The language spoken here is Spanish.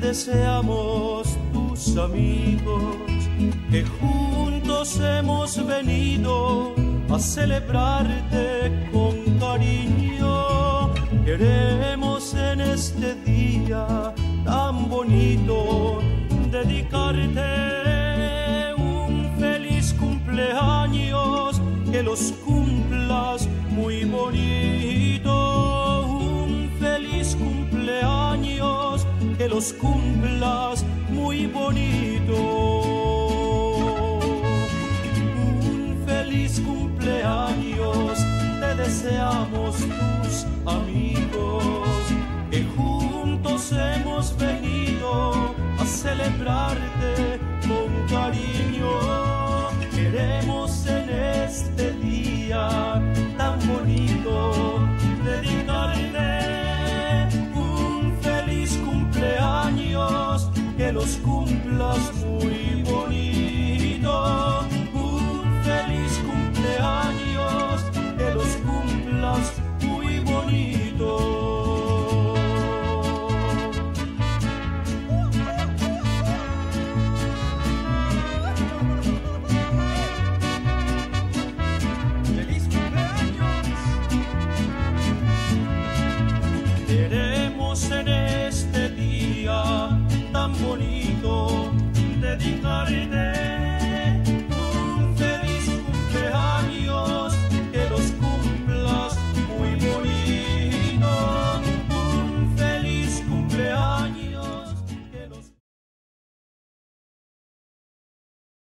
deseamos tus amigos, que juntos hemos venido a celebrarte con cariño. Queremos en este día tan bonito dedicarte un feliz cumpleaños, que los cumplas muy bonito. Cumplas muy bonito. Un feliz cumpleaños, te deseamos tus amigos, que juntos hemos venido a celebrarte con cariño. Queremos los cumplas muy bonitos. dedicarine